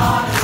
God.